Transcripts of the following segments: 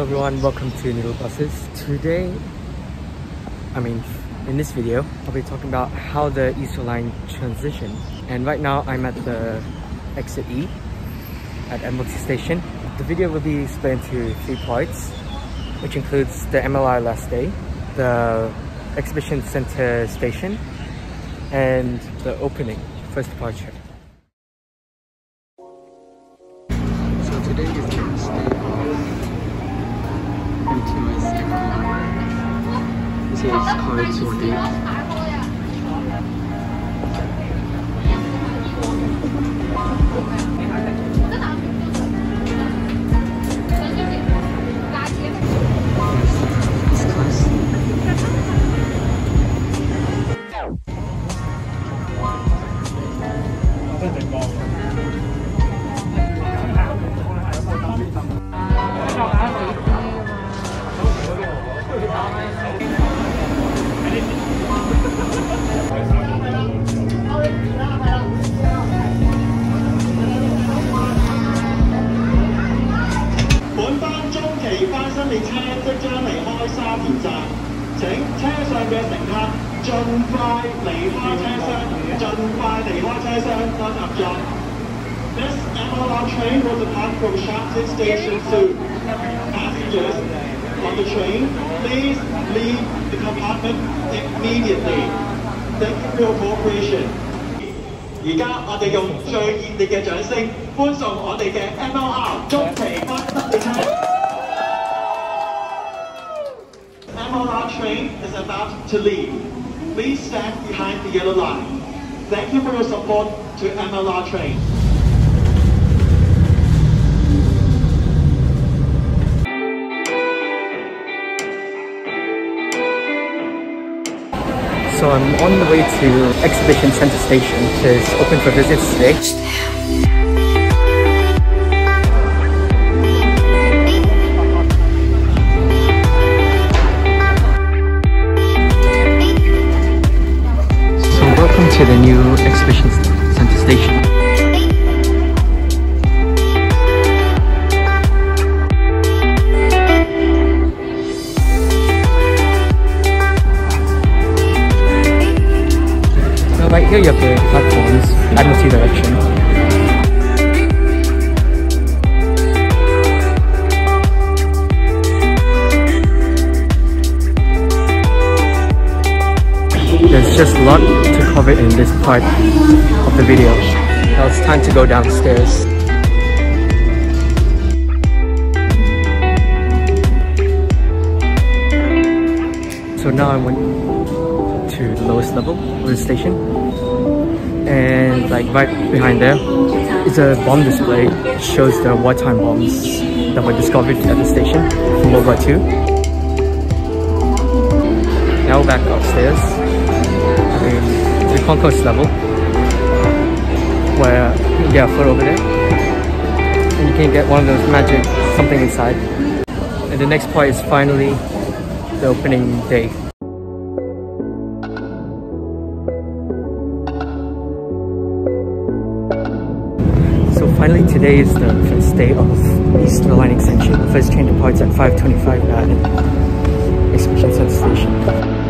everyone, welcome to Noodle Buses. Today, I mean, in this video, I'll be talking about how the East Line transition. And right now, I'm at the exit E at Admiralty Station. The video will be split into three parts, which includes the MLR last day, the Exhibition Center station, and the opening, first departure. So today is the first day of BTS MLR. This is car tour 車即將離開沙田站，請車上嘅乘客盡快離開車廂，盡快離開車廂，多合作。This MLR train will depart from Shanghai Station soon. Passengers on the train, please leave the compartment immediately. Thank you for your cooperation. 而家我哋用最熱烈嘅掌聲歡送我哋嘅 MLR 中期翻新列車。Train is about to leave. Please stand behind the yellow line. Thank you for your support to MLR train. So I'm on the way to Exhibition Center Station. which is open for visits today. To the new Exhibition Center Station. So right here you have the platforms, Admiralty direction. In this part of the video. Now it's time to go downstairs. So now I went to the lowest level of the station and like right behind there is a bomb display shows the wartime bombs that were discovered at the station from World War II. Now back upstairs the concourse level where you get a foot over there and you can get one of those magic something inside. And the next part is finally the opening day. So finally today is the first day of East Line Extension. The first train departs at 5.25 at Exhibition Center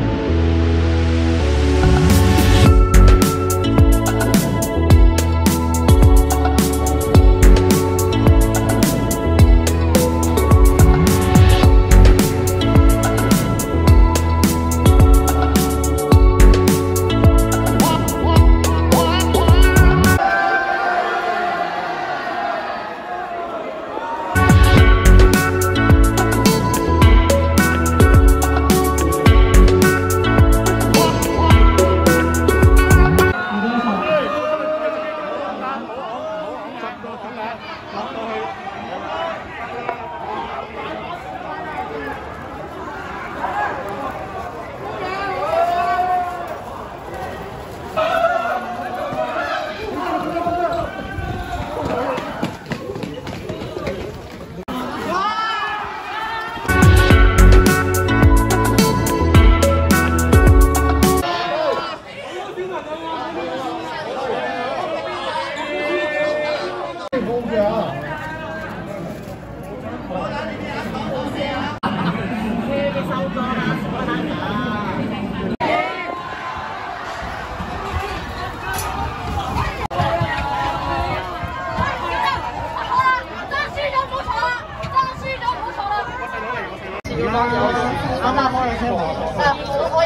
啊我也不知道